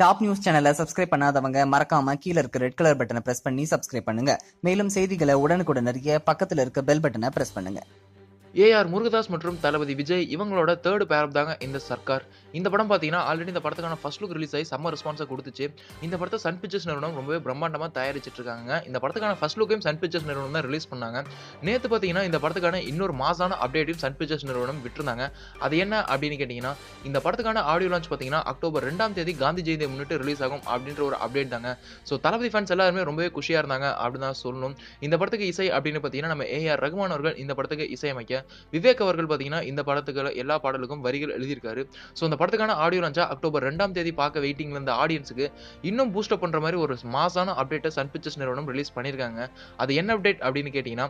Top news சேனலை subscribe பண்ணாதவங்க மறக்காம கீழ இருக்க ரெட் கலர் பட்டனை பிரஸ் பண்ணி சப்ஸ்கிரைப் பண்ணுங்க. மேலும் செய்திகளை உடனுக்குடன் அறிய பக்கத்துல இருக்க பெல் பட்டனை பிரஸ் பண்ணுங்க. ஏஆர் முருகதாஸ் மற்றும் தளபதி விஜய் இவங்களோட தேர்ட் பேரப் தாங்க இந்த சர்க்கார். இந்த படம் பார்த்தீங்கன்னா ஆல்ரெடி இந்த படத்துக்கான ஃபர்ஸ்ட் லுக் ரிலீஸ் ஆகி செம்ம ரெஸ்பான்ஸை கொடுத்துச்சு. இந்த படத்தை சன் பிக்சர்ஸ் நிறுவனம் ரொம்பவே பிரம்மாண்டமாக தயாரிச்சிட்டு இருக்காங்க. இந்த படத்துக்கான ஃபர்ஸ்ட் லுக்கையும் சன் பிக்சர்ஸ் நிறுவனம் தான் ரிலீஸ் பண்ணாங்க. நேற்று பார்த்தீங்கன்னா இந்த படத்துக்கான இன்னொரு மாசான அப்டேட்டையும் சன் பிக்சர்ஸ் நிறுவனம் விட்டுருந்தாங்க. அது என்ன அப்படின்னு கேட்டிங்கன்னா இந்த படத்துக்கான ஆடியோ லான்ச் பார்த்தீங்கன்னா அக்டோபர் ரெண்டாம் தேதி காந்தி ஜெயந்தியை முன்னிட்டு ரிலீஸ் ஆகும் அப்படின்ற ஒரு அப்டேட் தாங்க. ஸோ தளபதி ஃபேன்ஸ் எல்லாருமே ரொம்பவே குஷியாக இருந்தாங்க அப்படின்னு தான் சொல்லணும். இந்த படத்துக்கு இசை அப்படின்னு பார்த்தீங்கன்னா நம்ம ஏஆர் ரகுமான் அவர்கள் இந்த படத்துக்கு இசையமைக்க விவேக் அவர்கள் பார்த்தீங்கன்னா இந்த படத்துக்கு எல்லா பாடலுக்கும் வரிகள் எழுதியிருக்காரு. ஸோ அந்த படத்துக்கான ஆடியோ லான்ச்சா அக்டோபர் ரெண்டாம் தேதி பார்க்க வெயிட்டிங்ல இருந்த ஆடியன்ஸுக்கு இன்னும் பூஸ்டப் பண்ற மாதிரி ஒரு மாசான அப்டேட்டை சன் பிக்சர்ஸ் நிறுவனம் ரிலீஸ் பண்ணியிருக்காங்க. அது என்ன அப்டேட் அப்படின்னு கேட்டிங்கன்னா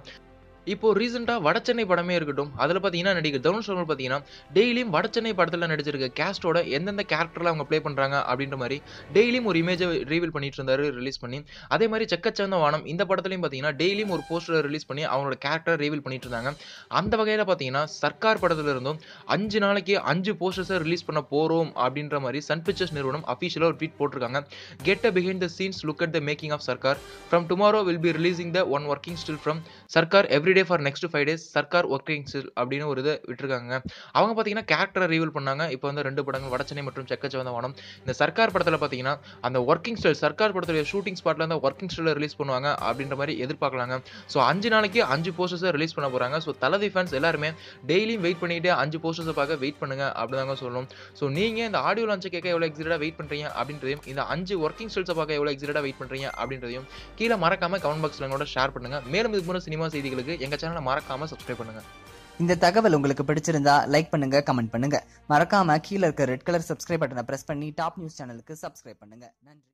இப்போ ரீசெண்டாக வடச்சென்னை படமே இருக்கட்டும் அதில் பார்த்தீங்கன்னா நடிகர் தனுஷ் அவர்கள் பார்த்தீங்கன்னா டெய்லியும் வடச்சென்னை படத்தில் நடிச்சிருக்க கேஸ்டோட எந்தெந்த கேரக்டரில் அவங்க ப்ளே பண்ணுறாங்க அப்படின்ற மாதிரி டெய்லியும் ஒரு இமேஜை ரீவில் பண்ணிட்டு இருந்தாரு ரிலீஸ் பண்ணி அதே மாதிரி செக்கச்சந்த வானம் இந்த படத்துலையும் பார்த்தீங்கன்னா டெய்லியும் ஒரு போஸ்டர் ரிலீஸ் பண்ணி அவங்களோட கேரக்டர் ரீவில் பண்ணிட்டு இருந்தாங்க. அந்த வகையில் பார்த்தீங்கன்னா சர்க்கார் படத்துல இருந்தும் அஞ்சு நாளைக்கு அஞ்சு போஸ்டர்ஸை ரிலீஸ் பண்ண போகிறோம் அப்படின்ற மாதிரி சன் பிக்சர்ஸ் நிறுவனம் அஃபிஷியலாக ஒரு ட்வீட் போட்டிருக்காங்க. Get a behind the scenes look at the making of Sarkar. From tomorrow will be releasing the one working still from Sarkar every everyday for next five days Sarkar working still அப்படின்னு ஒரு இதை விட்டுருக்காங்க. அவங்க பார்த்தீங்கன்னா கேரக்டரை reveal பண்ணாங்க. இப்போ வந்து ரெண்டு படங்கள் வடச்சென்னை மற்றும் செக்கச்சவந்த வானம் இந்த சர்க்கார் படத்தில் பார்த்தீங்கன்னா அந்த ஒர்க்கிங் ஸ்டைல் சர்க்கார் படத்துடைய ஷூட்டிங் ஸ்பாட்டில் அந்த ஒர்க்கிங் ஸ்டைலில் ரிலீஸ் பண்ணுவாங்க அப்படின்ற மாதிரி எதிர்பார்க்கலாங்க. ஸோ அஞ்சு நாளைக்கு அஞ்சு போஸ்டர்ஸை ரிலீஸ் பண்ண போகிறாங்க ஸோ தலதி ஃபேன்ஸ் எல்லாருமே டெய்லியும் வெயிட் பண்ணிட்டு அஞ்சு போஸ்டர்ஸை பார்க்க வெயிட் பண்ணுங்க அப்படிதாங்க சொல்லணும். ஸோ நீங்கள் இந்த ஆடியோ லான்ச்சை கேட்க எவ்வளோ எக்ஸைட்டாக வெயிட் பண்ணுறீங்க அப்படின்றதையும் இந்த அஞ்சு ஒர்க்கிங் ஸ்டைல்ஸை பார்க்க எவ்வளோ எக்ஸைட்டாக வெயிட் பண்ணுறீங்க அப்படின்றதையும் கீழே மறக்காம கமெண்ட் பாக்ஸில் எங்களோட ஷேர் பண்ணுங்கள் மேலும் இது போன்ற சினிமா செய்திகளுக்கு எங்கள் சேனலை மறக்காம சப்ஸ்கிரைப் பண்ணுங்க. இந்த தகவல் உங்களுக்கு பிடிச்சிருந்தா லைக் பண்ணுங்க கமெண்ட் பண்ணுங்க. மறக்காம கீழ இருக்க ரெட் கலர் சப்ஸ்கிரைப் பட்டனை பிரஸ் பண்ணி டாப் நியூஸ் சேனலுக்கு சப்ஸ்கிரைப் பண்ணுங்க. நன்றி.